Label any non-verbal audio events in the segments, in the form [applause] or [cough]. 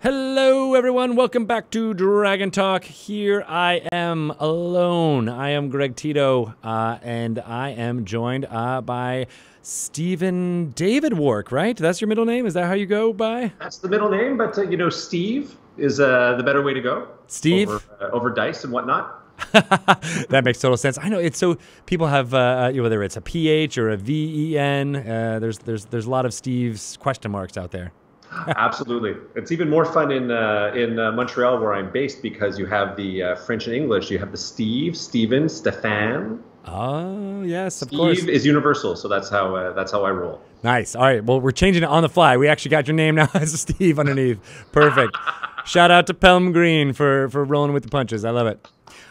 Hello, everyone. Welcome back to Dragon Talk. Here I am alone. I am Greg Tito, uh, and I am joined uh, by Stephen David Wark, right? That's your middle name? Is that how you go by? That's the middle name, but uh, you know, Steve is uh, the better way to go. Steve? Over, uh, over dice and whatnot. [laughs] that makes total sense. I know it's so people have uh, whether it's a PH or a VEN. Uh, there's there's there's a lot of Steve's question marks out there. Absolutely, it's even more fun in uh, in uh, Montreal where I'm based because you have the uh, French and English. You have the Steve, Stephen, Stefan. Oh yes, of Steve course. is universal, so that's how uh, that's how I roll. Nice. All right. Well, we're changing it on the fly. We actually got your name now [laughs] as Steve underneath. Perfect. [laughs] Shout out to Pelham Green for for rolling with the punches. I love it.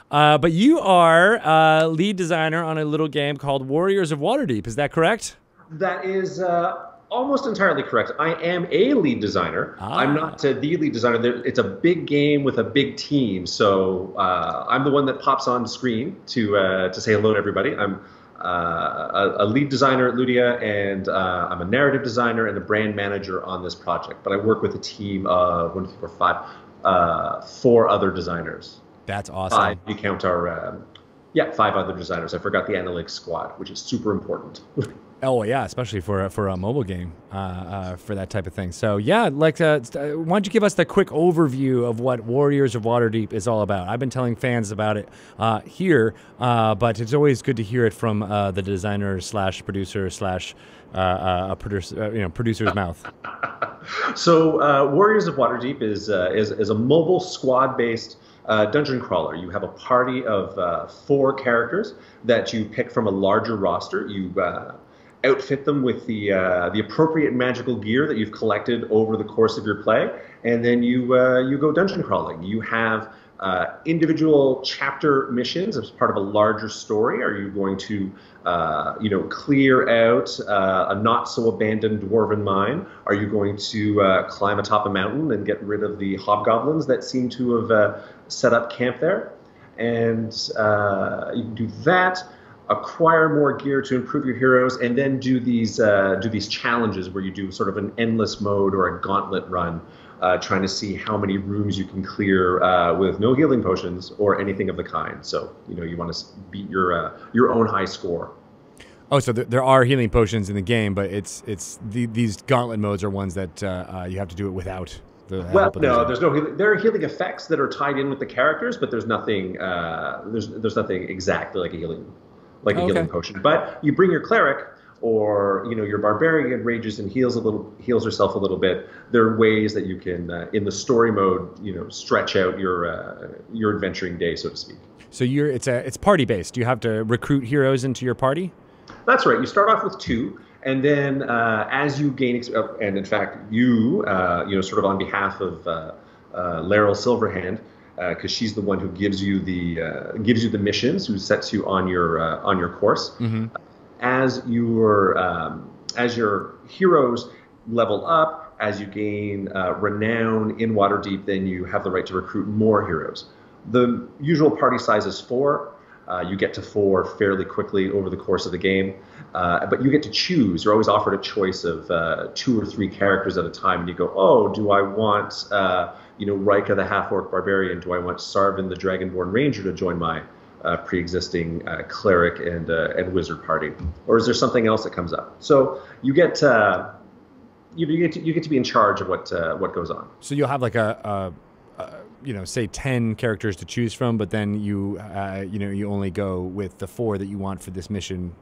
Uh, but you are uh, lead designer on a little game called Warriors of Waterdeep. Is that correct? That is uh, almost entirely correct. I am a lead designer. Ah. I'm not uh, the lead designer. It's a big game with a big team, so uh, I'm the one that pops on screen to uh, to say hello to everybody. I'm uh, a, a lead designer at Ludia, and uh, I'm a narrative designer and a brand manager on this project. But I work with a team of one, two, three, four, five, uh, four other designers. That's awesome. Five, you count our. Um, yeah, five other designers. I forgot the analytics squad, which is super important. [laughs] Oh yeah, especially for a- for a mobile game, uh, uh, for that type of thing. So yeah, like, uh, uh, why don't you give us the quick overview of what Warriors of Waterdeep is all about? I've been telling fans about it uh, here, uh, but it's always good to hear it from uh, the designer slash producer slash uh, uh, a producer, you know, producer's [laughs] mouth. So, uh, Warriors of Waterdeep is uh, is, is a mobile squad-based uh, dungeon crawler. You have a party of uh, four characters that you pick from a larger roster. You uh, outfit them with the uh, the appropriate magical gear that you've collected over the course of your play, and then you uh, you go dungeon crawling. You have uh, individual chapter missions as part of a larger story. Are you going to uh, you know, clear out uh, a not so abandoned dwarven mine? Are you going to uh, climb atop a mountain and get rid of the hobgoblins that seem to have set up camp there? And you can do that. Acquire more gear to improve your heroes, and then do these uh, do these challenges where you do sort of an endless mode or a gauntlet run, uh, trying to see how many rooms you can clear uh, with no healing potions or anything of the kind. So you know you want to beat your uh, your own high score. Oh, so th- there are healing potions in the game, but it's it's the, these gauntlet modes are ones that uh, uh, you have to do it without the Well, no, there's no healing. There are healing effects that are tied in with the characters, but there's nothing. Uh, there's there's nothing exactly like a healing, like a Okay. healing potion. But you bring your cleric, or you know your barbarian rages and heals a little, heals herself a little bit. There are ways that you can, uh, in the story mode, you know, stretch out your uh, your adventuring day, so to speak. So you're it's a it's party based. You have to recruit heroes into your party. That's right. You start off with two, and then uh, as you gain, ex- uh, and in fact, you, uh, you know, sort of on behalf of uh, uh, Laeral Silverhand, because she's the one who gives you the uh, gives you the missions, who sets you on your uh, on your course. As your um, as your heroes level up, as you gain uh, renown in Waterdeep, then you have the right to recruit more heroes. The usual party size is four. Uh, you get to four fairly quickly over the course of the game, uh, but you get to choose. You're always offered a choice of uh, two or three characters at a time, and you go, "Oh, do I want, uh, you know, Rika the half orc barbarian? Do I want Sarvin the dragonborn ranger to join my uh, pre-existing uh, cleric and uh, and wizard party, or is there something else that comes up?" So you get. You, you get to, you get to be in charge of what uh, what goes on. So you'll have like a, a, a you know say ten characters to choose from, but then you uh, you know you only go with the four that you want for this mission.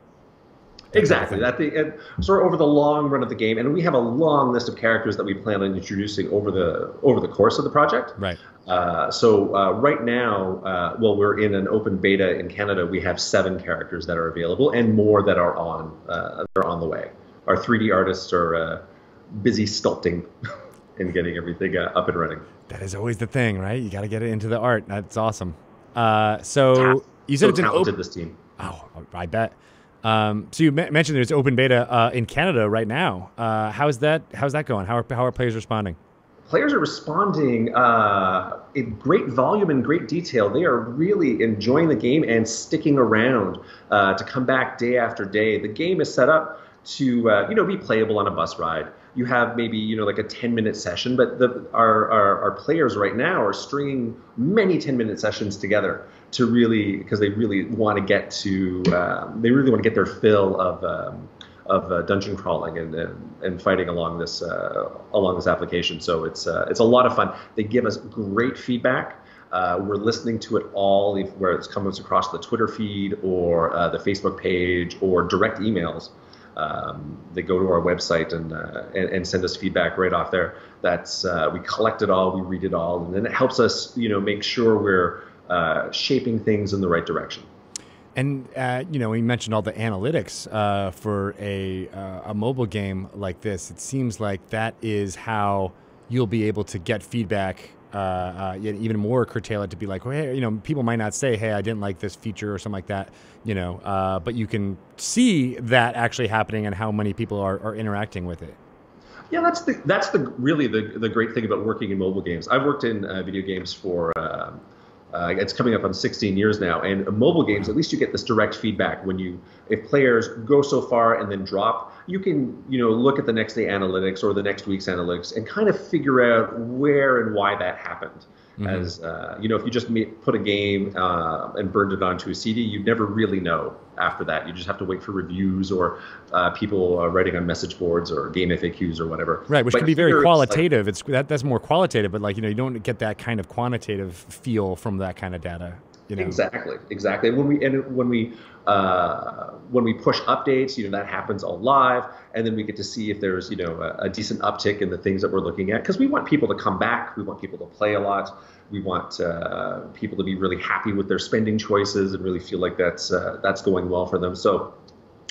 Exactly. That the and sort of over the long run of the game, and we have a long list of characters that we plan on introducing over the over the course of the project. Right. Uh, so uh, right now, uh, well, we're in an open beta in Canada. We have seven characters that are available, and more that are on uh, they're on the way. Our 3D artists are uh, busy sculpting [laughs] and getting everything uh, up and running. That is always the thing, right? You got to get it into the art. That's awesome. Uh, so you said So it's an open. this team. Oh, I bet. Um, so you me- mentioned there's open beta uh, in Canada right now. Uh, how's that? How's that going? How are how are players responding? players are responding uh, in great volume and great detail. They are really enjoying the game and sticking around uh, to come back day after day. The game is set up to uh, you know be playable on a bus ride. You have maybe you know like a 10 minute session, but the, our, our our players right now are stringing many 10 minute sessions together to really because they really want to get to um, they really want to get their fill of um, of uh, dungeon crawling and, and, and fighting along this uh, along this application. So it's uh, it's a lot of fun. They give us great feedback. Uh, we're listening to it all, where it's comes across the Twitter feed or uh, the Facebook page or direct emails. Um, they go to our website and, uh, and, and send us feedback right off there. That's we collect it all, we read it all, and then it helps us, you know, make sure we're shaping things in the right direction. And uh, you know, we mentioned all the analytics uh, for a uh, a mobile game like this. It seems like that is how you'll be able to get feedback. Uh, uh, even more curtail it to be like, well, hey, you know, people might not say, "Hey, I didn't like this feature" or something like that, you know, uh, but you can see that actually happening and how many people are, are interacting with it. Yeah, that's the that's the really the the great thing about working in mobile games. I've worked in video games for uh, it's coming up on 16 years now. And mobile games, at least you get this direct feedback when you, if players go so far and then drop, you can, you know, look at the next day analytics or the next week's analytics and kind of figure out where and why that happened. Mm-hmm. As uh, you know, if you just put a game uh, and burned it onto a CD, you'd never really know after that. You just have to wait for reviews or uh, people uh, writing on message boards or game FAQs or whatever. Right, which but can be very qualitative. It's, like, it's that that's more qualitative, but like you know, you don't get that kind of quantitative feel from that kind of data. You know? Exactly, exactly. When we and when we uh, when we push updates, you know that happens all live, and then we get to see if there's you know a, a decent uptick in the things that we're looking at because we want people to come back, we want people to play a lot, we want uh, people to be really happy with their spending choices and really feel like that's uh, that's going well for them. So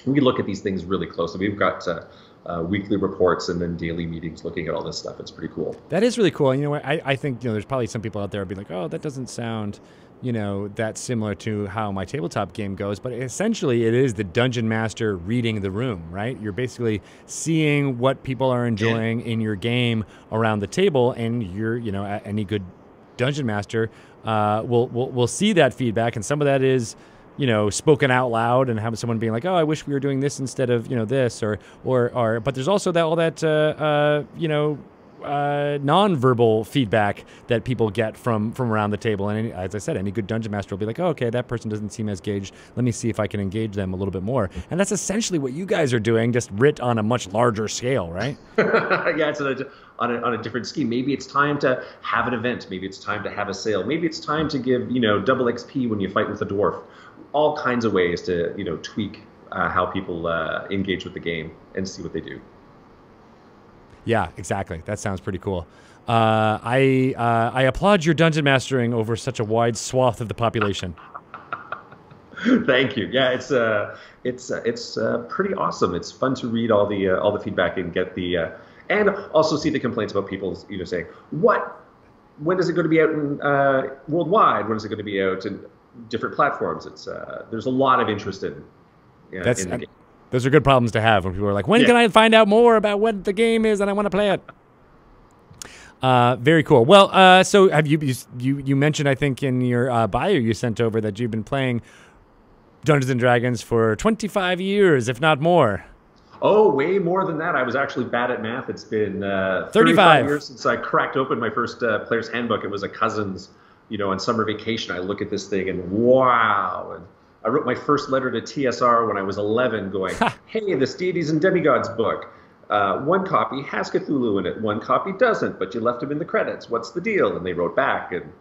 we look at these things really closely. We've got uh, uh, weekly reports and then daily meetings looking at all this stuff. It's pretty cool. That is really cool. And you know, I, I think you know, there's probably some people out there be like, oh, that doesn't sound, you know, that's similar to how my tabletop game goes. But essentially, it is the dungeon master reading the room, right? You're basically seeing what people are enjoying yeah. in your game around the table, and you're, you know, any good dungeon master uh, will will will see that feedback, and some of that is you know, spoken out loud and have someone being like, "Oh, I wish we were doing this instead of you know this," or or or. But there's also that all that uh, uh, you know uh, non-verbal feedback that people get from from around the table. And as I said, any good dungeon master will be like, oh, "Okay, that person doesn't seem as engaged. Let me see if I can engage them a little bit more." And that's essentially what you guys are doing, just writ on a much larger scale, right? [laughs] yeah, it's a, on a, on a different scheme. Maybe it's time to have an event. Maybe it's time to have a sale. Maybe it's time to give you know double XP when you fight with a dwarf all kinds of ways to you know tweak uh, how people uh, engage with the game and see what they do. Yeah, exactly. That sounds pretty cool. Uh, I uh, I applaud your dungeon mastering over such a wide swath of the population. [laughs] Thank you. Yeah, it's uh, it's uh, it's uh, pretty awesome. It's fun to read all the uh, all the feedback and get the uh, and also see the complaints about people you know saying what when is it going to be out in uh, worldwide? When is it going to be out? And different platforms. It's uh, there's a lot of interest in. That's in those are good problems to have when people are like, when yeah. can I find out more about what the game is and I want to play it. Uh, very cool. Well, uh, so have you, you you mentioned I think in your uh, bio you sent over that you've been playing Dungeons and Dragons for 25 years, if not more. Oh, way more than that. I was actually bad at math. It's been uh, 35 years since I cracked open my first uh, player's handbook. It was a cousin's you know, on summer vacation, I look at this thing and wow. And I wrote my first letter to TSR when I was 11, going, [laughs] "Hey, this deities and demigods book. Uh, one copy has Cthulhu in it, one copy doesn't, but you left him in the credits. What's the deal?" And they wrote back, and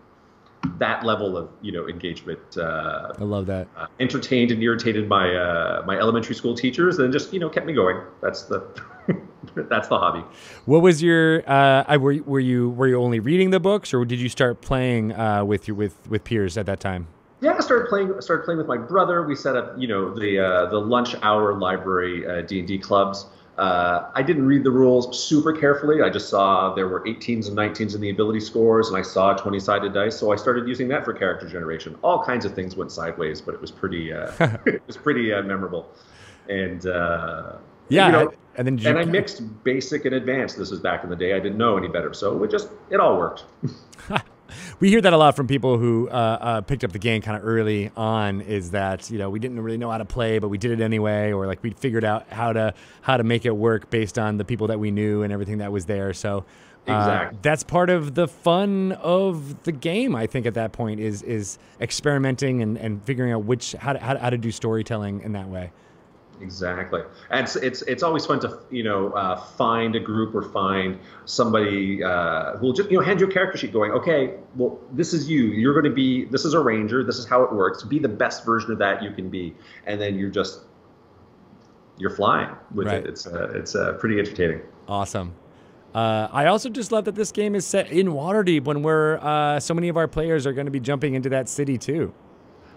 that level of you know engagement. Uh, I love that. Uh, entertained and irritated my uh, my elementary school teachers, and just you know kept me going. That's the [laughs] that's the hobby. What was your? Uh, were were you were you only reading the books, or did you start playing uh, with your with with peers at that time? Yeah, I started playing. Started playing with my brother. We set up, you know, the uh, the lunch hour library D and D clubs. Uh, I didn't read the rules super carefully. I just saw there were 18s and 19s in the ability scores, and I saw 20-sided dice, so I started using that for character generation. All kinds of things went sideways, but it was pretty, uh, [laughs] it was pretty uh, memorable. And uh, yeah, you know, and then and I mixed basic and advanced. This was back in the day. I didn't know any better, so it just it all worked. [laughs] we hear that a lot from people who uh, uh, picked up the game kind of early on. Is that you know we didn't really know how to play, but we did it anyway, or like we figured out how to how to make it work based on the people that we knew and everything that was there. So. Uh, that's part of the fun of the game. I think at that point is is experimenting and, and figuring out which how to, how to, how to do storytelling in that way. Exactly, and it's it's, it's always fun to you know uh, find a group or find somebody uh, who will just you know hand you a character sheet, going, okay, well this is you. You're going to be this is a ranger. This is how it works. Be the best version of that you can be, and then you're just you're flying with Right. it. It's uh, it's uh, pretty entertaining. Awesome. Uh, I also just love that this game is set in Waterdeep when we're uh, so many of our players are going to be jumping into that city too.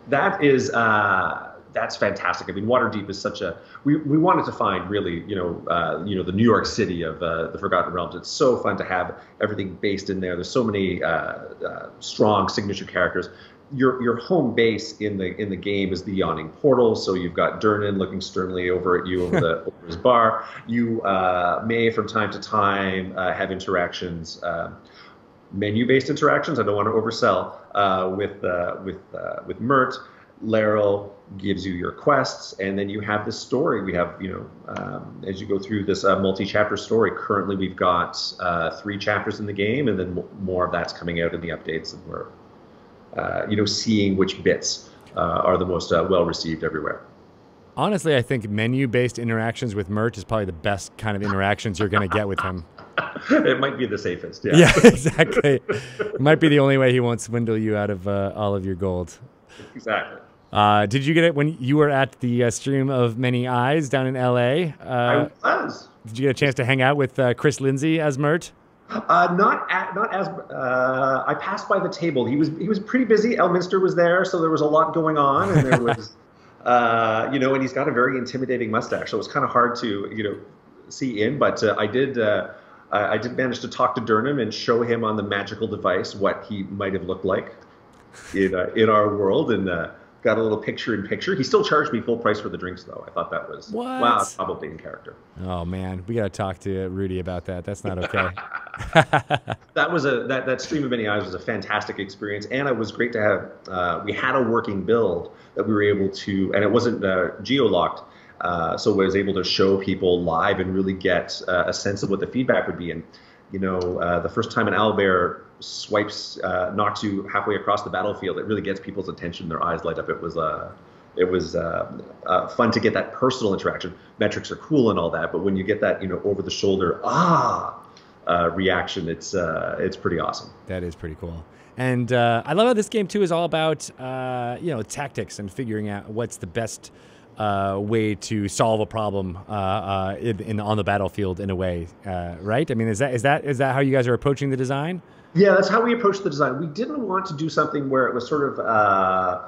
That is uh, that's fantastic. I mean, Waterdeep is such a we, we wanted to find really you know uh, you know the New York City of uh, the Forgotten Realms. It's so fun to have everything based in there. There's so many uh, uh, strong signature characters. Your your home base in the in the game is the Yawning Portal. So you've got Durnan looking sternly over at you over the [laughs] over his bar. You uh, may from time to time uh, have interactions. Menu-based interactions. I don't want to oversell uh, with uh, with uh, with Mirt. Laeral gives you your quests, and then you have this story. We have, you know, um, as you go through this uh, multi-chapter story. Currently, we've got uh, three chapters in the game, and then more of that's coming out in the updates, and we're, uh, you know, seeing which bits uh, are the most uh, well received everywhere. Honestly, I think menu-based interactions with Mirt is probably the best kind of interactions you're going to get with him. [laughs] it might be the safest. Yeah. Yeah, [laughs] exactly. it might be the only way he won't swindle you out of uh, all of your gold. exactly. Uh, did you get it when you were at the uh, Stream of Many Eyes down in LA? Uh, I was. did you get a chance to hang out with uh, Chris Lindsay as Mirt? Uh, not at, not as uh, I passed by the table. He was he was pretty busy. Elminster was there, so there was a lot going on, and there was, [laughs] uh, you know, and he's got a very intimidating mustache, so it was kind of hard to you know see in. But uh, I did uh, I did manage to talk to Durnan and show him on the magical device what he might have looked like in uh, in our world, and uh, got a little picture in picture. He still charged me full price for the drinks, though. I thought that was What? wow, that's probably in character. Oh man, we got to talk to Rudy about that. That's not okay. [laughs] [laughs] that was a that, that stream of many eyes was a fantastic experience and it was great to have uh, we had a working build that we were able to and it wasn't uh, geo-locked uh, so I was able to show people live and really get uh, a sense of what the feedback would be and you know uh, the first time an owlbear swipes uh, knocks you halfway across the battlefield it really gets people's attention their eyes light up it was uh, it was uh, uh, fun to get that personal interaction metrics are cool and all that but when you get that you know over the shoulder ah uh, reaction. It's uh, it's pretty awesome. That is pretty cool. And uh, I love how this game too is all about uh, you know tactics and figuring out what's the best uh, way to solve a problem uh, uh, in, in on the battlefield in a way, uh, right? I mean, is that is that is that how you guys are approaching the design? Yeah, that's how we approached the design. We didn't want to do something where it was sort of uh,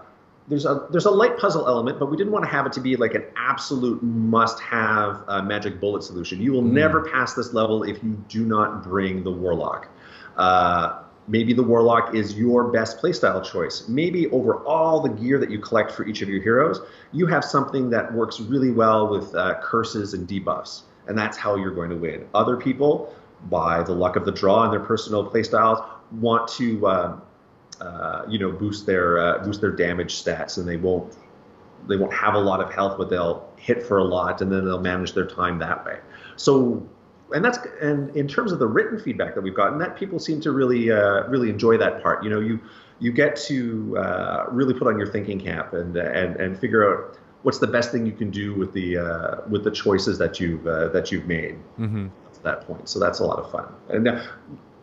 there's a there's a light puzzle element, but we didn't want to have it to be like an absolute must-have uh, magic bullet solution. You will never pass this level if you do not bring the warlock. Uh, maybe the warlock is your best playstyle choice. Maybe over all the gear that you collect for each of your heroes, you have something that works really well with uh, curses and debuffs, and that's how you're going to win. Other people, by the luck of the draw and their personal playstyles, want to uh, uh, you know boost their uh, boost their damage stats, and they won't they won't have a lot of health, but they'll hit for a lot, and then they'll manage their time that way. So, and that's and in terms of the written feedback that we've gotten, that people seem to really uh, really enjoy that part. You know, you you get to uh, really put on your thinking cap and and and figure out what's the best thing you can do with the uh, with the choices that you've uh, that you've made Mm-hmm. to that point. So that's a lot of fun. And uh,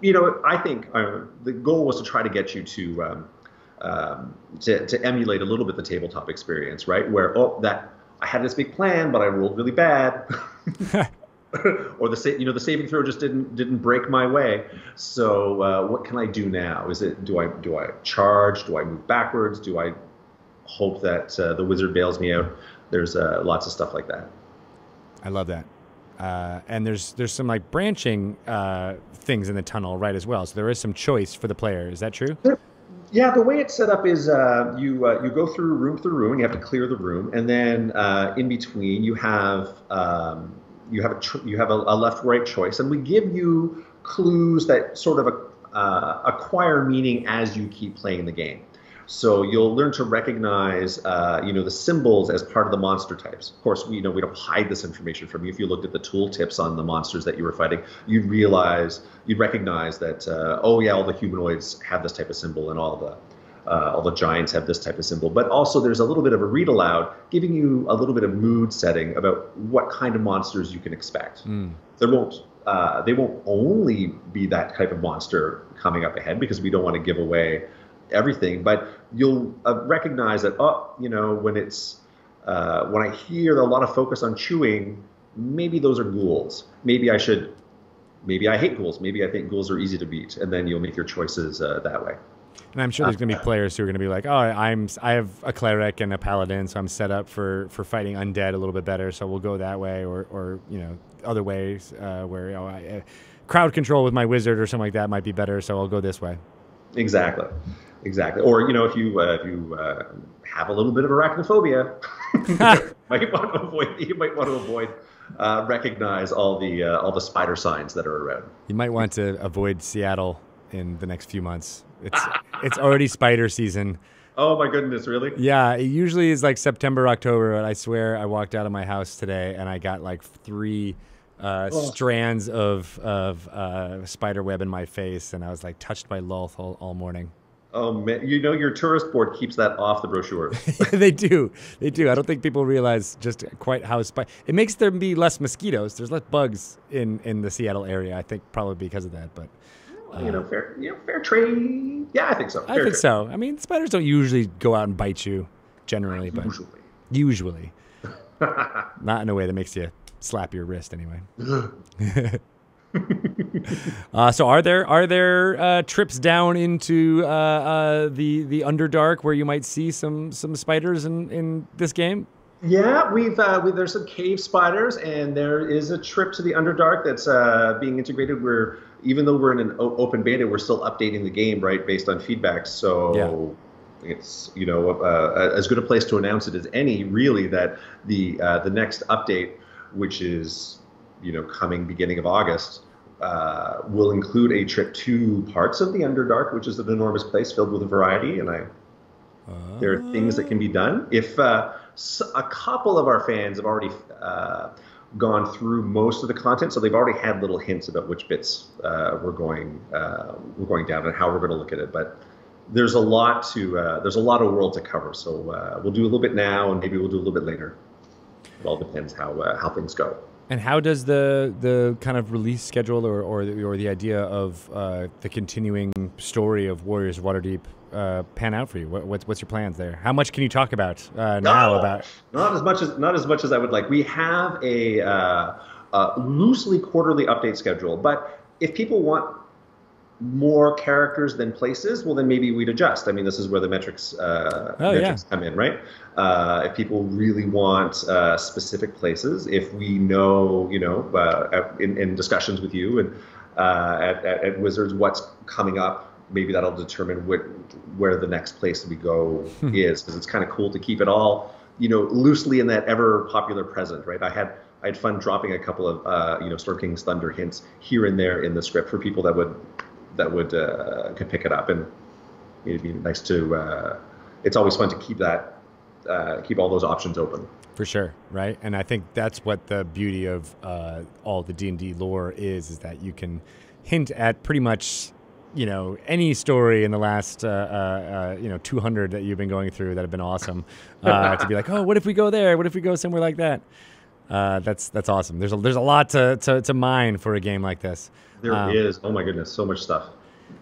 you know, I think uh, the goal was to try to get you to, um, um, to to emulate a little bit the tabletop experience, right? Where oh, that I had this big plan, but I rolled really bad. [laughs] [laughs] [laughs] or the you know the saving throw just didn't didn't break my way. So uh, what can I do now? Is it do I do I charge? Do I move backwards? Do I hope that uh, the wizard bails me out? There's uh, lots of stuff like that. I love that. Uh, and there's there's some like branching uh, things in the tunnel, right, as well. So there is some choice for the player. Is that true? Yeah, the way it's set up is uh, you uh, you go through room through room, and you have to clear the room, and then uh, in between you have um, you have a tr- you have a, a left right choice, and we give you clues that sort of uh, acquire meaning as you keep playing the game. So you'll learn to recognize, uh, you know, the symbols as part of the monster types. Of course, we you know we don't hide this information from you. If you looked at the tooltips on the monsters that you were fighting, you'd realize, you'd recognize that, uh, oh yeah, all the humanoids have this type of symbol, and all the uh, all the giants have this type of symbol. But also, there's a little bit of a read aloud, giving you a little bit of mood setting about what kind of monsters you can expect. Mm. There won't uh, they won't only be that type of monster coming up ahead because we don't want to give away everything, but you'll uh, recognize that oh, you know, when it's uh, when I hear a lot of focus on chewing, maybe those are ghouls. Maybe I should. Maybe I hate ghouls. Maybe I think ghouls are easy to beat, and then you'll make your choices uh, that way. And I'm sure there's going to be players who are going to be like, "Oh, I'm I have a cleric and a paladin, so I'm set up for for fighting undead a little bit better. So we'll go that way, or or you know other ways uh, where you know, I, uh, crowd control with my wizard or something like that might be better. So I'll go this way." Exactly, exactly. Or you know, if you uh, if you uh, have a little bit of arachnophobia, [laughs] [laughs] might want to avoid you might want to avoid uh, recognize all the uh, all the spider signs that are around. You might want to avoid Seattle in the next few months. It's it's already spider season. Oh my goodness, really? Yeah, it usually is like September, October. And I swear, I walked out of my house today and I got like three uh, oh. strands of of uh, spider web in my face, and I was like touched by Lolth all, all morning. Oh man, you know your tourist board keeps that off the brochure. [laughs] they do, they do. I don't think people realize just quite how spider. It makes there be less mosquitoes. There's less bugs in in the Seattle area. I think probably because of that, but you know, fair, you know, fair trade. Yeah, I think so. Fair I think trade. so. I mean, spiders don't usually go out and bite you, generally, but usually, usually, [laughs] not in a way that makes you slap your wrist anyway. [laughs] [laughs] uh, so, are there are there uh, trips down into uh, uh, the the Underdark where you might see some some spiders in in this game? Yeah, we've, uh, we, there's some cave spiders, and there is a trip to the Underdark that's uh, being integrated. Where even though we're in an open beta, we're still updating the game, right, based on feedback. So yeah. it's you know uh, as good a place to announce it as any, really. That the uh, the next update, which is you know coming beginning of August, uh, will include a trip to parts of the Underdark, which is an enormous place filled with a variety, and I. There are things that can be done if uh, a couple of our fans have already uh, gone through most of the content, so they've already had little hints about which bits uh, we're going uh, we're going down and how we're going to look at it. But there's a lot to uh, there's a lot of world to cover, so uh, we'll do a little bit now, and maybe we'll do a little bit later. It all depends how uh, how things go. And how does the the kind of release schedule or or the, or the idea of the continuing story of Warriors of Waterdeep uh, pan out for you? What, what's what's your plans there? How much can you talk about uh, now no, about? Not as much as not as much as I would like. We have a, uh, a loosely quarterly update schedule, but if people want more characters than places, well, then maybe we'd adjust. I mean, this is where the metrics, uh, oh, metrics yeah. come in, right? Uh, if people really want uh, specific places, if we know, you know, uh, in, in, discussions with you and uh, at, at, at, Wizards, what's coming up maybe that'll determine what, where the next place we go hmm. is because it's kind of cool to keep it all you know loosely in that ever popular present right i had i had fun dropping a couple of uh, you know storm king's thunder hints here and there in the script for people that would that would uh, could pick it up. And it'd be nice to uh, it's always fun to keep that uh, keep all those options open. For sure right? And i think that's what the beauty of uh, all the d&d lore is is that you can hint at pretty much you know any story in the last uh, uh, uh, you know 200 that you've been going through that have been awesome uh, to be like [laughs] oh what if we go there? What if we go somewhere like that uh, that's that's awesome there's a there's a lot to, to, to mine for a game like this There um, is. oh my goodness so much stuff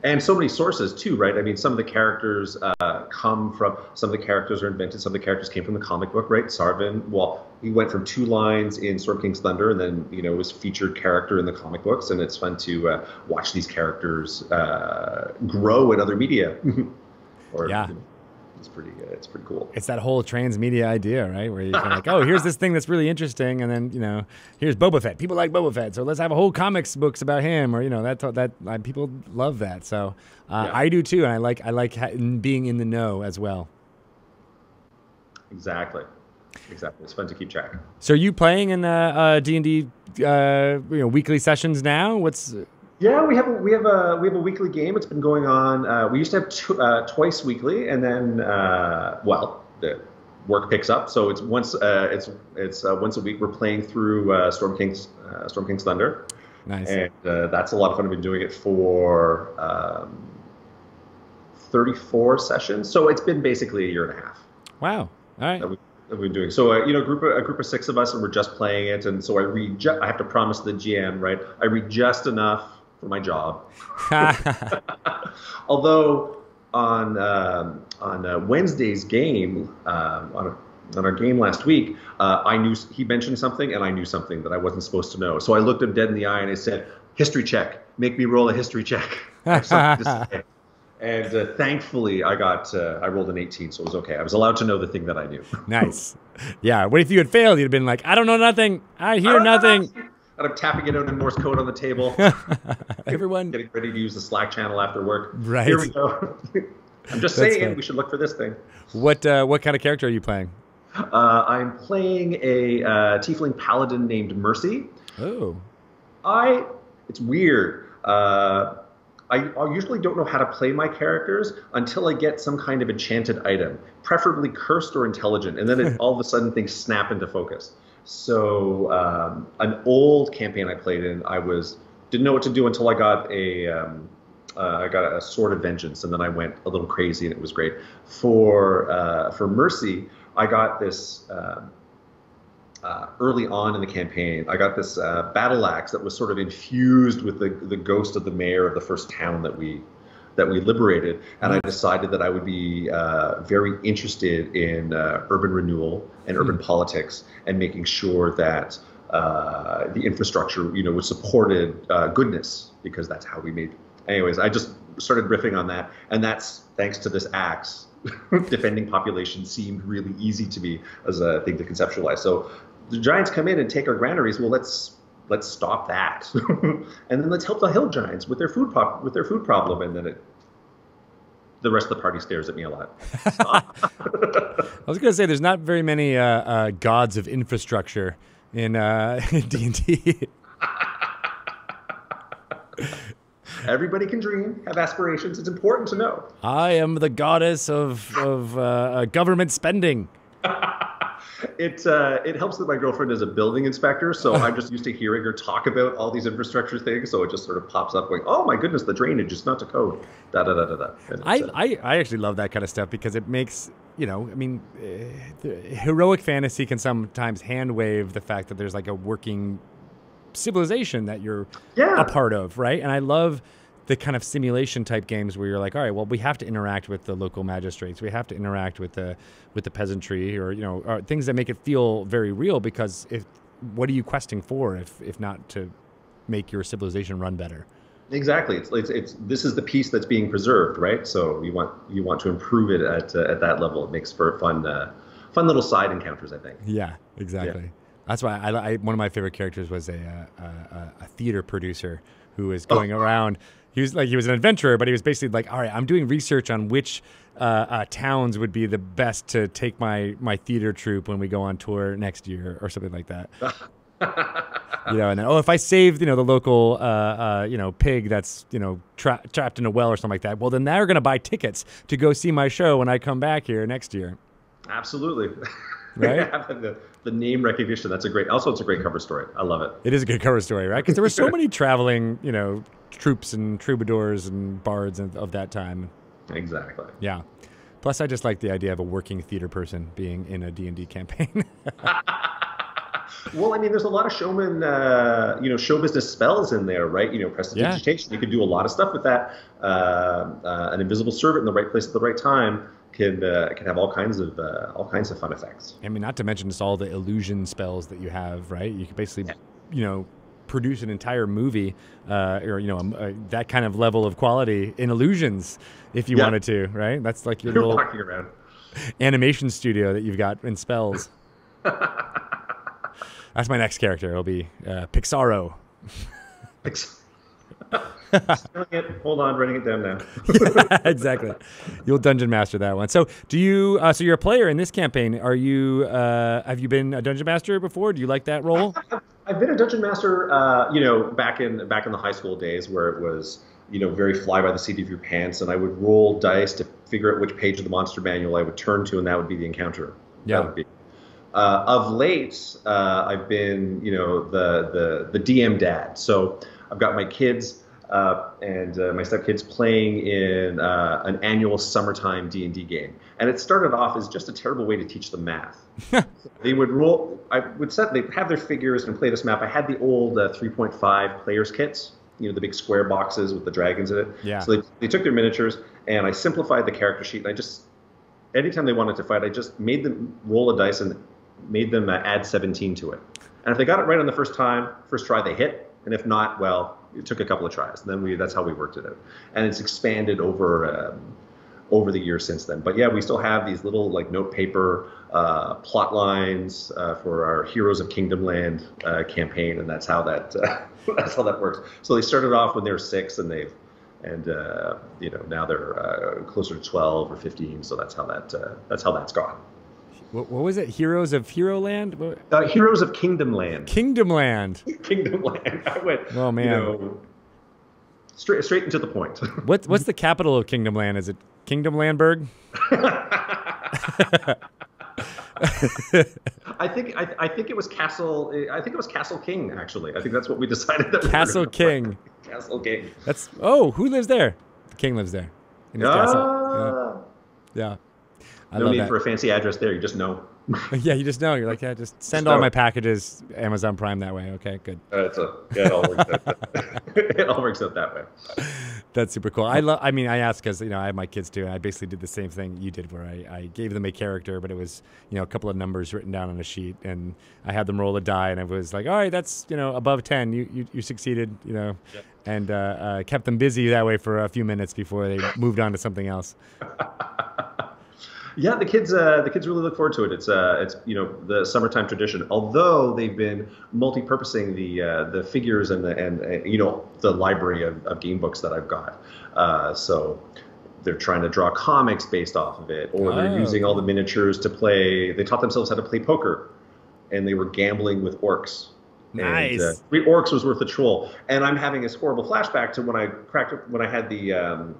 and so many sources too, right? I mean, some of the characters uh, come from some of the characters are invented. Some of the characters came from the comic book, right? Sarvin, well, he went from two lines in Storm King's Thunder, and then you know was featured character in the comic books, and it's fun to uh, watch these characters uh, grow in other media. [laughs] or, yeah. You know, it's pretty uh, it's pretty cool. It's that whole transmedia idea, right? Where you're like, oh, here's this thing that's really interesting, and then you know, here's Boba Fett. People like Boba Fett, so let's have a whole comics books about him, or you know, that that uh, people love that. So uh, yeah. I do too, and I like I like ha- being in the know as well. Exactly. Exactly. It's fun to keep track. So are you playing in uh, uh, D and D, uh, you know, weekly sessions now? What's Yeah, we have a, we have a we have a weekly game. It's been going on. Uh, we used to have uh, twice weekly, and then uh, well, the work picks up, so it's once uh, it's it's uh, once a week. We're playing through uh, Storm King's Storm King's Thunder, Nice. and that's a lot of fun. I've been doing it for um, 34 sessions, so it's been basically a year and a half wow. All right. that, we, that we've been doing. So uh, you know, a group of, a group of six of us, and we're just playing it. And so I read. I have to promise the GM, right? I read just enough for my job. [laughs] [laughs] Although on um, on uh, Wednesday's game, um, on, on our game last week, uh, I knew he mentioned something, and I knew something that I wasn't supposed to know. So I looked him dead in the eye and I said, "History check. Make me roll a history check." [laughs] I have something to say. And uh, thankfully, I got uh, I rolled an 18, so it was okay. I was allowed to know the thing that I knew. nice. Yeah. What if you had failed? You'd have been like, I don't know nothing. I hear nothing. And I'm tapping it out in Morse code on the table, [laughs] Everyone. getting ready to use the Slack channel after work. Right. Here we go. [laughs] I'm just That's saying fun. we should look for this thing. What uh, what kind of character are you playing? Uh, I'm playing a uh, tiefling paladin named Mercy. Oh. I it's weird. Uh, I, I usually don't know how to play my characters until I get some kind of enchanted item, preferably cursed or intelligent, and then it, [laughs] all of a sudden things snap into focus. So um, an old campaign I played in, I was didn't know what to do until I got a um, uh, I got a sword of vengeance, and then I went a little crazy, and it was great. For uh, for mercy, I got this. Um, uh, early on in the campaign, I got this uh, battle axe that was sort of infused with the, the ghost of the mayor of the first town that we that we liberated, and I decided that I would be uh, very interested in uh, urban renewal and urban politics and making sure that uh, the infrastructure, you know, was supported uh, goodness because that's how we made. Anyways, I just started riffing on that, and that's thanks to this axe. [laughs] defending population seemed really easy to me as a thing to conceptualize. So the giants come in and take our granaries. Well, let's let's stop that, [laughs] and then let's help the hill giants with their food pop, with their food problem. And then it, the rest of the party stares at me a lot. [laughs] I was gonna say there's not very many uh, uh, gods of infrastructure in uh, [laughs] D and D. Everybody can dream, have aspirations. It's important to know. I am the goddess of of uh, uh, government spending. It uh, it helps that my girlfriend is a building inspector, so [laughs] I'm just used to hearing her talk about all these infrastructure things. So it just sort of pops up, going, "Oh my goodness, the drainage is not to code." Da da da da da. I, uh, I, I actually love that kind of stuff because it makes you know I mean uh, the heroic fantasy can sometimes hand wave the fact that there's like a working civilization that you're Yeah. a part of right and I love the kind of simulation type games where you're like all right well we have to interact with the local magistrates we have to interact with the with the peasantry or you know or things that make it feel very real because if what are you questing for if if not to make your civilization run better Exactly. It's, it's it's this is the piece that's being preserved, right? So you want you want to improve it at uh, at that level. It makes for fun uh, fun little side encounters, I think. Yeah, exactly. That's why I, I one of my favorite characters was a uh, a, a theater producer who was going around. He was like he was an adventurer, but he was basically like, all right, I'm doing research on which uh, uh, towns would be the best to take my my theater troupe when we go on tour next year or something like that. [laughs] you know, and then oh, if I save you know the local uh, uh, you know pig that's you know tra- trapped in a well or something like that, well then they're gonna buy tickets to go see my show when I come back here next year. Absolutely. [laughs] Right? The, name recognition. That's a great. Also, it's a great cover story. I love it. It is a good cover story, right? Because there were so [laughs] many traveling, you know, troops and troubadours and bards of, of that time. Exactly. Yeah. Plus, I just like the idea of a working theater person being in a D and D campaign. [laughs] Well, I mean, there's a lot of showman, uh, you know, show business spells in there, right? You know, prestidigitation. You can do a lot of stuff with that. Uh, uh, an invisible servant in the right place at the right time can uh, can have all kinds of uh, all kinds of fun effects. I mean, not to mention just all the illusion spells that you have, right? You could basically, you know, produce an entire movie, uh, or you know, um, uh, that kind of level of quality in illusions if you Yeah. wanted to, right? That's like your You're little walking around. animation studio that you've got in spells. [laughs] That's my next character. It'll be uh, Pixaro. It. Hold on, writing it down now. [laughs] exactly. You'll dungeon master that one. So, do you? Uh, so, you're a player in this campaign. Are you? Uh, have you been a dungeon master before? Do you like that role? I've been a dungeon master, uh, you know, back in back in the high school days where it was, you know, very fly by the seat of your pants, and I would roll dice to figure out which page of the monster manual I would turn to, and that would be the encounter. Yeah. That would be. Uh, of late, uh, I've been, you know, the the the DM dad. So I've got my kids uh, and uh, my stepkids playing in uh, an annual summertime D and D game, and it started off as just a terrible way to teach them math. [laughs] they would roll. I would set. They have their figures and play this map. I had the old uh, 3.5 players kits. You know the big square boxes with the dragons in it. Yeah. So they, they took their miniatures and I simplified the character sheet. And I just anytime they wanted to fight, I just made them roll a dice and made them uh, add 17 to it. And if they got it right on the first time, first try, they hit. And if not, well, it took a couple of tries. And then we that's how we worked it out. And it's expanded over um, over the years since then. But yeah, we still have these little like note paper uh, plot lines uh, for our Heroes of Kingdom Land uh, campaign, and that's how that uh, [laughs] that's how that works. So they started off when they were six, and they've and uh, you know now they're uh, closer to 12 or 15. So that's how that that's how that's gone. What, what was it? Heroes of Hero Land? Uh, Heroes of Kingdom Land. Kingdom Land. [laughs] Kingdom Land. I went. Oh, man. You know, straight straight into the point. [laughs] What, what's the capital of Kingdom Land? Is it Kingdom Landberg? [laughs] I think I, I think it was Castle. I think it was Castle King. Actually, I think that's what we decided. That we Castle gonna King. Castle King. That's oh, who lives there? The king lives there. In his castle. Ah, Yeah. yeah. I no need that. for a fancy address there. You just know. [laughs] yeah, you just know. You're like, yeah, just send Just all know. my packages Amazon Prime that way. Okay, good. Uh, it's a, yeah, it all works out. [laughs] [laughs] it all works out that way. That's super cool. I love. I mean, I asked because you know I have my kids too, and I basically did the same thing you did, where I, I gave them a character, but it was you know a couple of numbers written down on a sheet, and I had them roll a die, and it was like, all right, that's you know above ten, you you, you succeeded, you know, Yep. and uh, uh, kept them busy that way for a few minutes before they moved on to something else. Yeah, the kids uh, the kids really look forward to it. It's uh, it's you know the summertime tradition. Although they've been multi-purposing the uh, the figures and the and, and you know the library of, of game books that I've got. Uh, so they're trying to draw comics based off of it, or they're Oh, using all the miniatures to play. They taught themselves how to play poker, and they were gambling with orcs. Nice. And, uh, three orcs was worth a troll. And I'm having this horrible flashback to when I cracked when I had the um,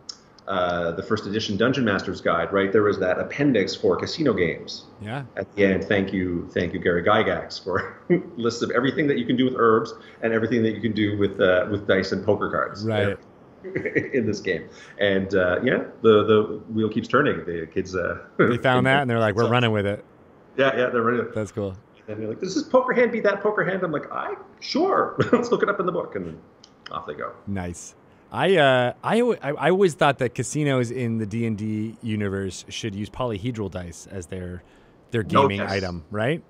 uh, the first edition Dungeon Master's Guide. Right there was that appendix for casino games Yeah. at the end. Thank you, thank you, Gary Gygax, for [laughs] lists of everything that you can do with herbs and everything that you can do with uh, with dice and poker cards. Right. [laughs] in this game, and uh, yeah, the the wheel keeps turning. The kids uh, [laughs] They found that, and they're like, we're running with it. Yeah, yeah, they're ready. That's cool. And they're like, "Does this poker hand beat that poker hand?" I'm like, "I sure. Let's look it up in the book." And off they go. Nice. I, uh, I, I always thought that casinos in the D and D universe should use polyhedral dice as their their gaming item, right?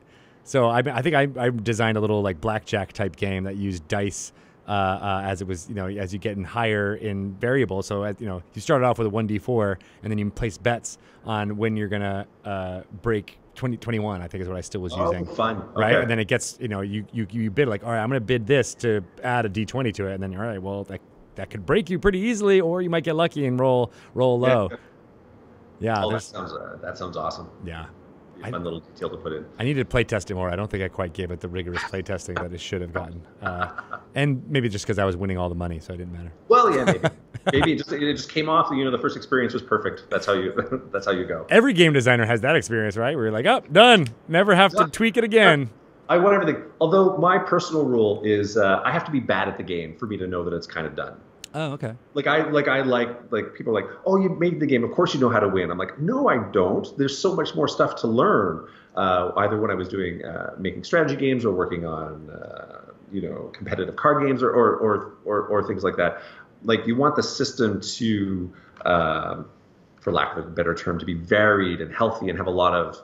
So I, I think I, I designed a little like blackjack type game that used dice uh, uh, as it was, you know, as you get in higher in variables. So as, you know, you started off with a one d four, and then you place bets on when you're gonna uh, break 20, 21, I think is what I still was using Oh, fun. right? Okay. And then it gets, you know, you, you you bid like, all right, I'm going to bid this to add a d20 to it, and then you're all right. Well, that that could break you pretty easily, or you might get lucky and roll roll low. Yeah, oh, that sounds uh, that sounds awesome. yeah. I- fun little detail to put in. I needed to play test it more. I don't think I quite gave it the rigorous play testing that it should have gotten, uh, [laughs] and maybe just because I was winning all the money, so it didn't matter. Well, yeah, maybe. [laughs] maybe it just it just came off. You know, the first experience was perfect. That's how you [laughs] that's how you go. Every game designer has that experience, right? Where you're like, oh, done, never have to tweak it again. I want everything. Although my personal rule is uh, I have to be bad at the game for me to know that it's kind of done. Oh, okay. Like I like I like like people are like, oh, you made the game. Of course you know how to win. I'm like, no, I don't. There's so much more stuff to learn. Uh, either when I was doing uh, making strategy games or working on uh, you know competitive card games or or, or or or things like that. Like you want the system to, um, for lack of a better term, to be varied and healthy and have a lot of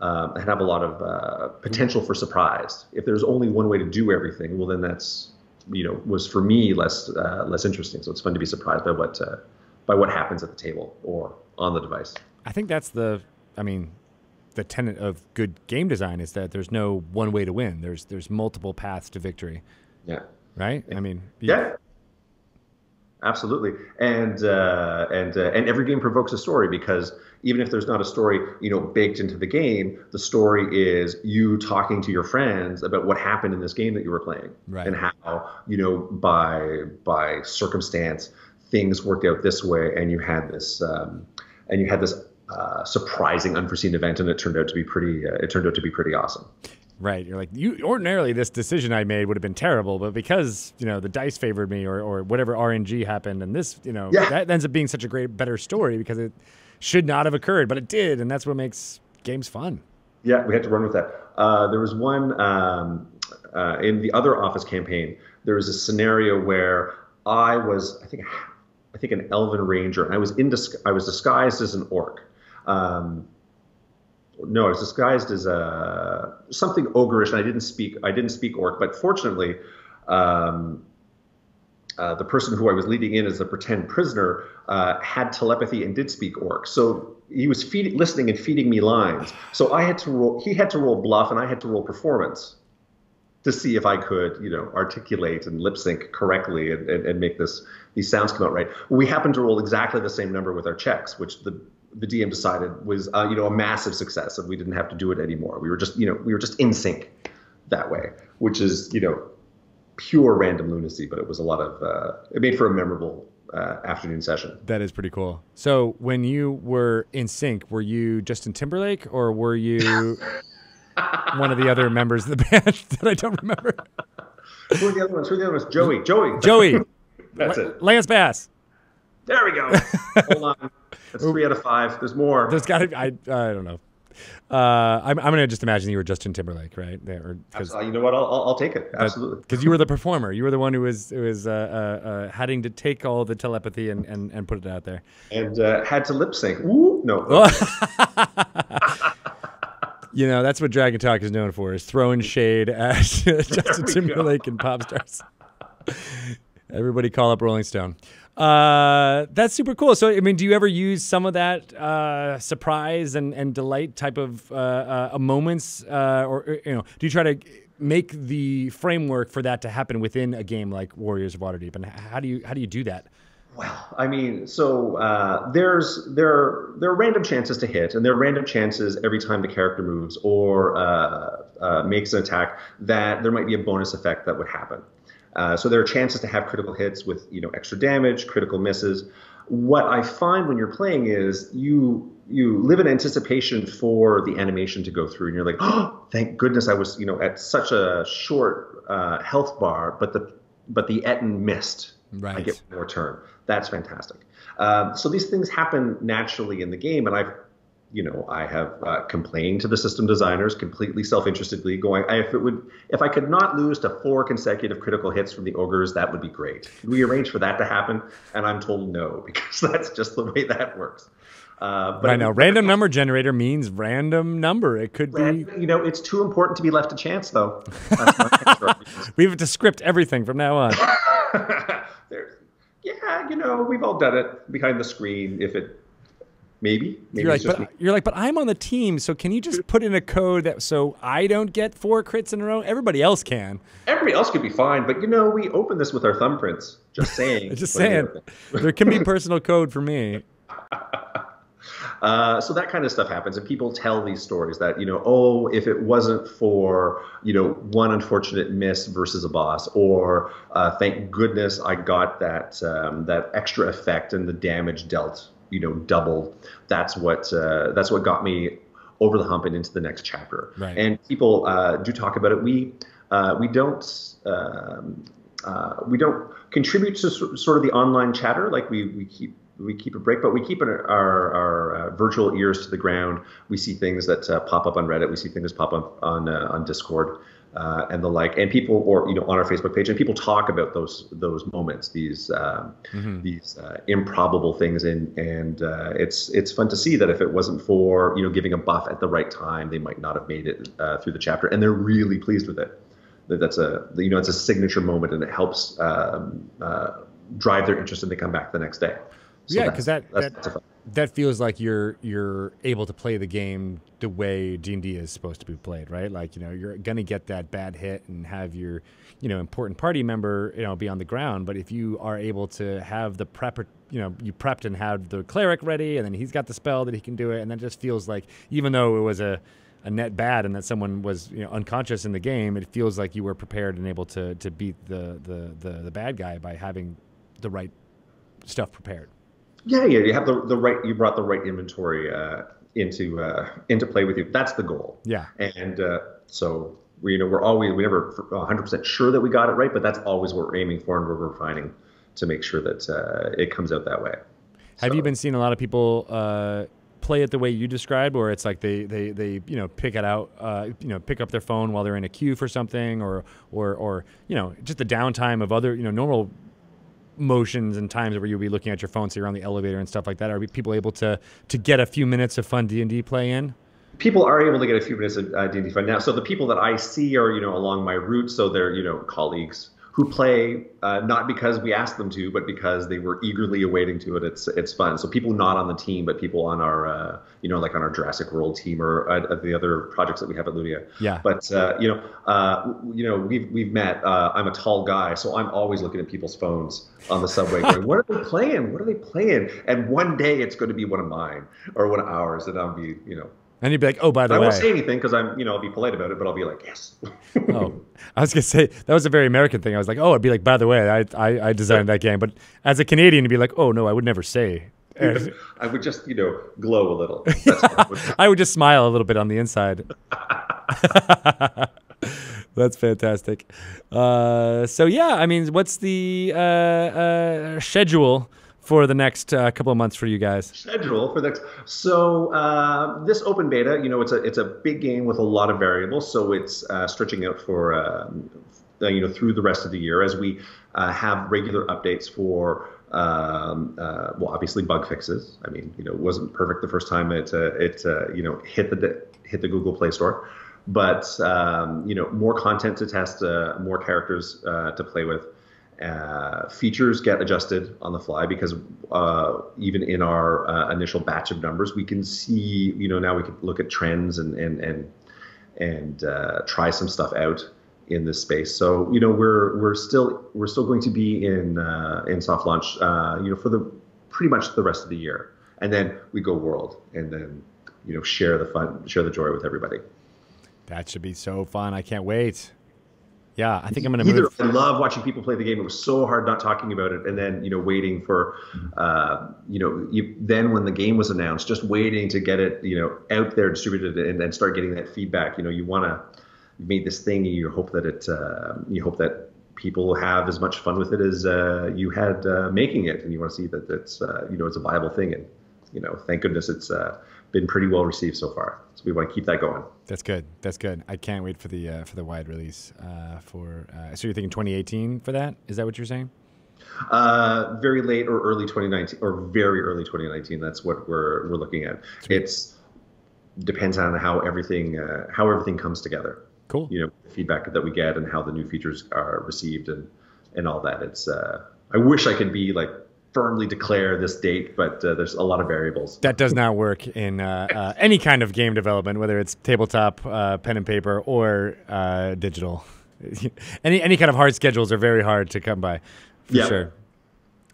um, and have a lot of uh, potential for surprise. If there's only one way to do everything, well, then that's you know was for me less uh, less interesting. So it's fun to be surprised by what uh, by what happens at the table or on the device. I think that's the, I mean, the tenet of good game design is that there's no one way to win. There's there's multiple paths to victory, Yeah. right? I mean, Yeah. Absolutely. And uh, and uh, and every game provokes a story because even if there's not a story, you know, baked into the game, the story is you talking to your friends about what happened in this game that you were playing Right. and how you know by by circumstance things worked out this way, and you had this um, and you had this. Uh, surprising, unforeseen event, and it turned out to be pretty. Uh, it turned out to be pretty awesome. Right. You're like, you ordinarily this decision I made would have been terrible, but because, you know, the dice favored me or, or whatever RNG happened and this, you know, Yeah. that ends up being such a great, better story because it should not have occurred, but it did. And that's what makes games fun. Yeah, we had to run with that. Uh, there was one um, uh, in the other Office campaign. There was a scenario where I was, I think, I think an Elven Ranger, and I was in dis- I was disguised as an orc. Um, no, I was disguised as a something ogreish, and I didn't speak. I didn't speak orc, but fortunately, um, uh, the person who I was leading in as a pretend prisoner uh, had telepathy and did speak orc. So he was feeding, listening and feeding me lines. So I had to roll. He had to roll bluff, and I had to roll performance to see if I could, you know, articulate and lip sync correctly and, and, and make this these sounds come out right. We happened to roll exactly the same number with our checks, which the the DM decided was, uh, you know, a massive success, and we didn't have to do it anymore. We were just, you know, we were just in sync that way, which is, you know, pure random lunacy, but it was a lot of, uh, it made for a memorable uh, afternoon session. That is pretty cool. So when you were in sync, were you Justin Timberlake or were you [laughs] one of the other members of the band [laughs] that I don't remember? Who are the other ones? Who are the other ones? Joey. Joey. Joey. [laughs] That's it. Lance Bass. There we go. [laughs] Hold on. That's three out of five. There's more. There's got to I I don't know. Uh, I'm, I'm gonna just imagine you were Justin Timberlake, right? There, because Uh, you know what? I'll, I'll, I'll take it. Absolutely. because you were the performer, you were the one who was who was uh, uh, uh, having to take all the telepathy and, and, and put it out there. And uh, had to lip sync. Ooh, no. [laughs] You know, that's what Dragon Talk is known for: is throwing shade at [laughs] Justin Timberlake and pop stars. Everybody call up Rolling Stone. Uh, that's super cool. So, I mean, do you ever use some of that uh, surprise and, and delight type of uh, uh, moments, uh, or or, you know, do you try to make the framework for that to happen within a game like Warriors of Waterdeep? And how do you how do you do that? Well, I mean, so uh, there's there there are random chances to hit, and there are random chances every time the character moves or uh, uh, makes an attack that there might be a bonus effect that would happen. Uh, so there are chances to have critical hits with you know extra damage, critical misses. What I find when you're playing is you you live in anticipation for the animation to go through, and you're like, oh, thank goodness I was you know at such a short uh, health bar, but the but the ettin missed. Right. I get more turn. That's fantastic. Um, so these things happen naturally in the game, and I've, you know, I have uh, complained to the system designers completely self-interestedly, going, I, if it would, if I could not lose to four consecutive critical hits from the ogres, that would be great. We arrange for that to happen? And I'm told no, [laughs] because that's just the way that works. Uh, but I know random number generator means random number. It could be. You know, it's too important to be left to chance, though. [laughs] That's my answer. We have to script everything from now on. [laughs] Yeah, you know, we've all done it behind the screen. If it, maybe, maybe You're like, but me. you're like, but I'm on the team, so can you just put in a code that so I don't get four crits in a row? Everybody else can. everybody else could be fine. But you know, we open this with our thumbprints. Just saying. [laughs] Just saying, there can be personal code for me. [laughs] Uh, so that kind of stuff happens, and people tell these stories that you know, oh, if it wasn't for you know one unfortunate miss versus a boss, or uh, thank goodness I got that um, that extra effect and the damage dealt, you know, doubled. That's what uh, that's what got me over the hump and into the next chapter. Right. And people uh, do talk about it. We uh, we don't. Um, uh, we don't contribute to sort of the online chatter like we, we keep we keep a break, but we keep our our, our uh, virtual ears to the ground. We see things that uh, pop up on Reddit. We see things pop up on uh, on Discord uh, and the like, and people or you know on our Facebook page, and people talk about those those moments, these um, these uh, improbable things, and and uh, it's it's fun to see that if it wasn't for you know giving a buff at the right time, they might not have made it uh, through the chapter, and they're really pleased with it. That's a you know it's a signature moment and it helps um, uh, drive their interest and they come back the next day. So yeah, because that that, that feels like you're you're able to play the game the way D and D is supposed to be played, right? Like you know you're gonna get that bad hit and have your you know important party member you know be on the ground, but if you are able to have the prep, you know you prepped and had the cleric ready, and then he's got the spell that he can do it, and that just feels like even though it was a a net bad and that someone was you know unconscious in the game, it feels like you were prepared and able to to beat the the the, the bad guy by having the right stuff prepared. Yeah, yeah, you have the the right. You brought the right inventory uh, into uh, into play with you. That's the goal. Yeah, and uh, so we you know we're always we never 100 percent sure that we got it right, but that's always what we're aiming for and we're refining to make sure that uh, it comes out that way. Have so. you been seeing a lot of people? Uh, play it the way you described, or it's like they, they, they you know pick it out, uh, you know, pick up their phone while they're in a queue for something, or or or you know just the downtime of other you know normal motions and times where you'll be looking at your phone, so you're on the elevator and stuff like that? Are people able to to get a few minutes of fun D and D play in? People are able to get a few minutes of uh, D and D fun now. So the people that I see are you know along my route, so they're you know colleagues who play uh, not because we asked them to, but because they were eagerly awaiting to it. It's it's fun. So people not on the team, but people on our uh, you know like on our Jurassic World team or uh, the other projects that we have at Ludia. Yeah. But uh, you know uh, you know we've we've met. Uh, I'm a tall guy, so I'm always looking at people's phones on the subway, going, "What are they playing? What are they playing?" And one day it's going to be one of mine or one of ours, and I'll be you know and you'd be like, "Oh, by the I way," I won't say anything because I'm, you know, I'll be polite about it, but I'll be like, "Yes." [laughs] oh, [laughs] I was gonna say that was a very American thing. I was like, "Oh," I'd be like, "By the way, I I, I designed that game," but as a Canadian, you'd be like, "Oh no, I would never say." [laughs] I would just, you know, glow a little. I would just smile a little bit on the inside. That's fantastic. Uh, so yeah, I mean, what's the uh, uh, schedule for the next uh, couple of months for you guys? Schedule for the next. So uh, this open beta, you know, it's a it's a big game with a lot of variables, so it's uh, stretching out for um, you know through the rest of the year as we uh, have regular updates for. Um, uh, well, obviously bug fixes. I mean, you know, it wasn't perfect the first time it uh, it you know hit the hit the Google Play Store, but um, you know more content to test, more characters to play with. Uh, features get adjusted on the fly because uh, even in our uh, initial batch of numbers, we can see, you know, now we can look at trends and and and and uh, try some stuff out in this space. So you know, we're we're still we're still going to be in uh, in soft launch, uh, you know, for the pretty much the rest of the year, and then we go world, and then you know, share the fun, share the joy with everybody. That should be so fun! I can't wait. Yeah, I think I'm going to move. I love watching people play the game. It was so hard not talking about it, and then you know waiting for, uh, you know, you, then when the game was announced, just waiting to get it, you know, out there distributed and then start getting that feedback. You know, you want to you made this thing, and you hope that it, uh, you hope that people have as much fun with it as uh, you had uh, making it, and you want to see that it's, uh, you know, it's a viable thing, and you know, thank goodness it's uh, been pretty well received so far. So we want to keep that going. That's good. That's good. I can't wait for the uh, for the wide release. Uh, for uh, so you're thinking 2018 for that? Is that what you're saying? Uh, very late or early 2019 or very early 2019. That's what we're we're looking at. Sweet. It's depends on how everything uh, how everything comes together. Cool. You know, feedback that we get and how the new features are received and and all that. It's uh, I wish I could be like firmly declare this date, but uh, there's a lot of variables. That does not work in uh, uh, any kind of game development, whether it's tabletop, uh, pen and paper, or uh, digital. [laughs] any any kind of hard schedules are very hard to come by, for yep. sure.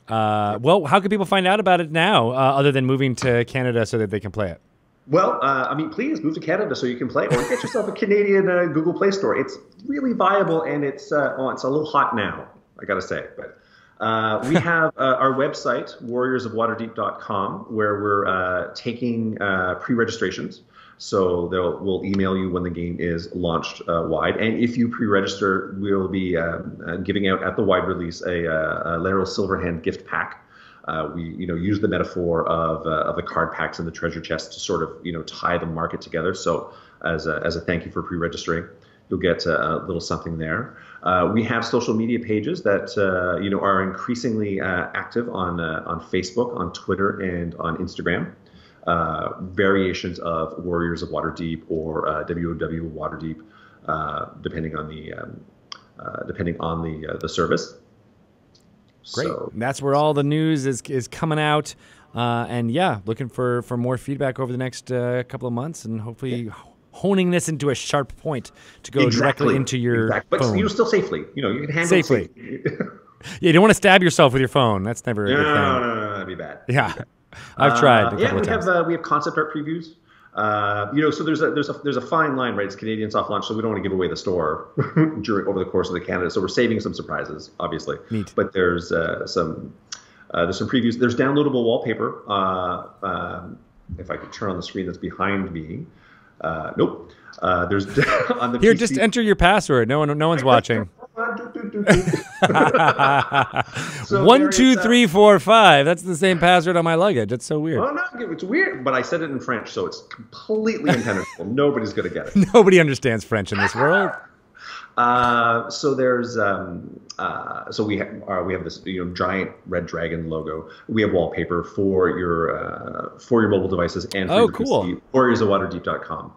Uh, well, how can people find out about it now, other than moving to Canada so that they can play it? Well, I mean, please move to Canada so you can play, or get yourself a [laughs] Canadian Google Play Store. It's really viable, and it's oh, it's a little hot now. I gotta say, but uh, we have uh, our website, warriorsofwaterdeep.com, where we're uh, taking uh, pre-registrations. So they'll we'll email you when the game is launched uh, wide, and if you pre-register, we'll be um, giving out at the wide release a, a Laeral Silverhand gift pack. we you know use the metaphor of of the card packs and the treasure chest to sort of you know tie the market together. So as a, as a thank you for pre-registering, you'll get a, a little something there. Uh, we have social media pages that uh, you know are increasingly uh, active on uh, on Facebook, on Twitter, and on Instagram. Uh, variations of Warriors of Waterdeep or WOW Waterdeep, depending on the um, depending on the the service. Great. So, That's where all the news is is coming out. Uh, and yeah, looking for for more feedback over the next uh, couple of months, and hopefully honing this into a sharp point to go directly into your exactly. phone. But you know, still safely. You know, you can handle Safely. safely. [laughs] Yeah, you don't want to stab yourself with your phone. That's never a no, good no, thing. no, no, no, that'd be bad. Yeah, [laughs] I've tried. A Uh, yeah, couple we of times. have uh, we have concept art previews. Uh, you know, so there's a there's a there's a fine line, right? It's Canadian soft launch, so we don't want to give away the store [laughs] during over the course of the Canada. So we're saving some surprises, obviously. Neat. But there's uh, some uh, there's some previews. There's downloadable wallpaper. Uh, um, if I could turn on the screen that's behind me. Uh, nope. Uh, there's [laughs] on the Here, PC just enter your password. No one, no one's watching. [laughs] [laughs] So One, two, uh, three, four, five. That's the same password on my luggage. That's so weird. Oh no, it's weird, but I said it in French, so it's completely impenetrable. Nobody's gonna get it. Nobody understands French in this world. Uh, so there's um, uh, so we have uh, we have this you know giant red dragon logo. We have wallpaper for your uh, for your mobile devices and for Oh, your cool. PC. Warriorsofwaterdeep.com.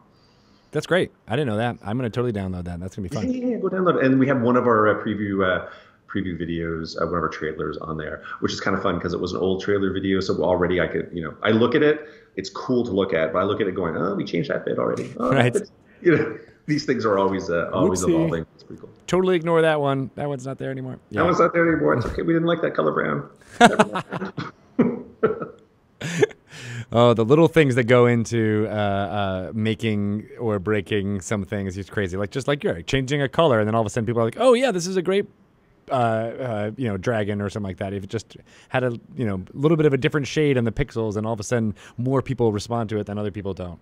That's great. I didn't know that. I'm gonna totally download that. That's gonna be fun. yeah, yeah, go download it. And we have one of our uh, preview uh, preview videos, uh, one of our trailers on there, which is kind of fun because it was an old trailer video. So already I could, you know, I look at it, it's cool to look at, but I look at it going, oh, we changed that bit already. Oh, [laughs] Right. [laughs] You know, these things are always uh, always Whoopsie. evolving. It's pretty cool. Totally ignore that one. That one's not there anymore. That one's not there anymore. It's okay. We didn't like that color brown. [laughs] Oh, the little things that go into uh, uh, making or breaking some things is crazy. Like just like you're changing a color, and then all of a sudden people are like, "Oh yeah, this is a great." Uh, uh, you know, dragon or something like that. If it just had a you know little bit of a different shade on the pixels, and all of a sudden more people respond to it than other people don't.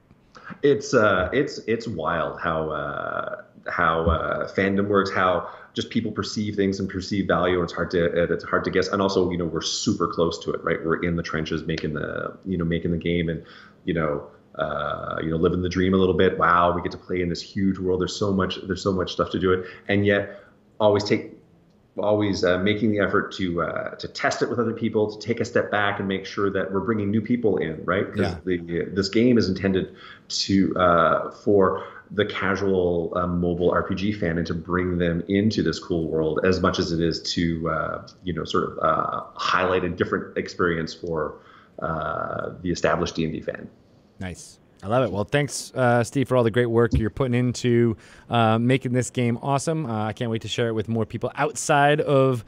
It's uh, it's it's wild how uh, how uh, fandom works, how just people perceive things and perceive value, and it's hard to it's hard to guess. And also, you know, we're super close to it, right? We're in the trenches, making the you know making the game, and you know. Uh, you know, living the dream a little bit. Wow, we get to play in this huge world. There's so much. There's so much stuff to do it, and yet always take always uh, making the effort to uh, to test it with other people, to take a step back and make sure that we're bringing new people in, right? Because Yeah. the this game is intended to uh, for the casual um, mobile RPG fan and to bring them into this cool world as much as it is to uh, you know sort of uh, highlight a different experience for uh, the established D and D fan. Nice. I love it. Well, thanks, uh, Steve, for all the great work you're putting into uh, making this game awesome. Uh, I can't wait to share it with more people outside of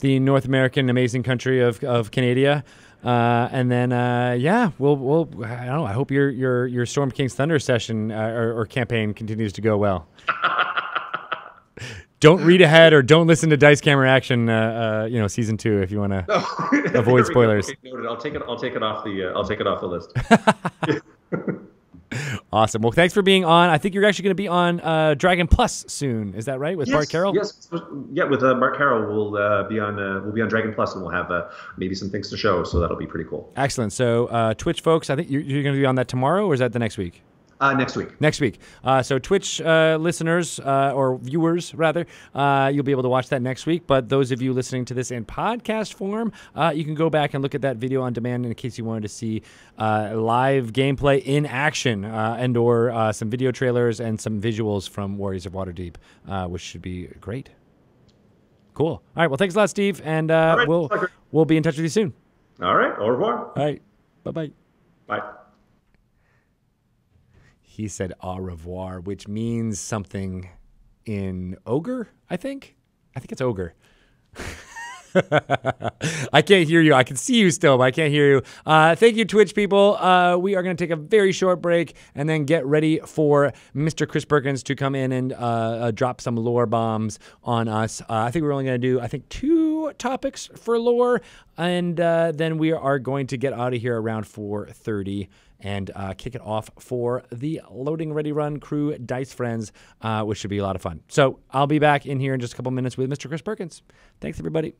the North American amazing country of, of Canada. Uh, and then, uh, yeah, we'll, we'll, I don't know. I hope your, your, your Storm King's Thunder session uh, or, or campaign continues to go well. [laughs] don't read ahead or don't listen to Dice Camera Action, uh, uh, you know, season two if you want to. Avoid There we go. spoilers. Okay, noted. I'll take it. I'll take it off the. Uh, I'll take it off the list. [laughs] Awesome. Well, thanks for being on. I think you're actually going to be on uh, Dragon Plus soon. Is that right with Bart Carroll? Yes, yeah. With uh, Bart Carroll, we'll uh, be on uh, we'll be on Dragon Plus, and we'll have uh, maybe some things to show. So that'll be pretty cool. Excellent. So, uh, Twitch folks, I think you're, you're going to be on that tomorrow, or is that the next week? Uh, next week. Next week. Uh, so, Twitch uh, listeners uh, or viewers, rather, uh, you'll be able to watch that next week. But those of you listening to this in podcast form, uh, you can go back and look at that video on demand in case you wanted to see uh, live gameplay in action uh, and/or uh, some video trailers and some visuals from Warriors of Waterdeep, uh, which should be great. Cool. All right. Well, thanks a lot, Steve, and uh, right, we'll we'll be in touch with you soon. All right. Au revoir. All right. Bye bye bye. He said au revoir, which means something in ogre, I think. I think it's ogre. [laughs] I can't hear you. I can see you still, but I can't hear you. Uh, thank you, Twitch people. Uh, we are going to take a very short break and then get ready for Mr. Chris Perkins to come in and uh, uh, drop some lore bombs on us. Uh, I think we're only going to do, I think, two topics for lore, and uh, then we are going to get out of here around 4:30 and uh, kick it off for the Loading Ready Run Crew Dice Friends, uh, which should be a lot of fun. So I'll be back in here in just a couple minutes with Mr. Chris Perkins. Thanks, everybody.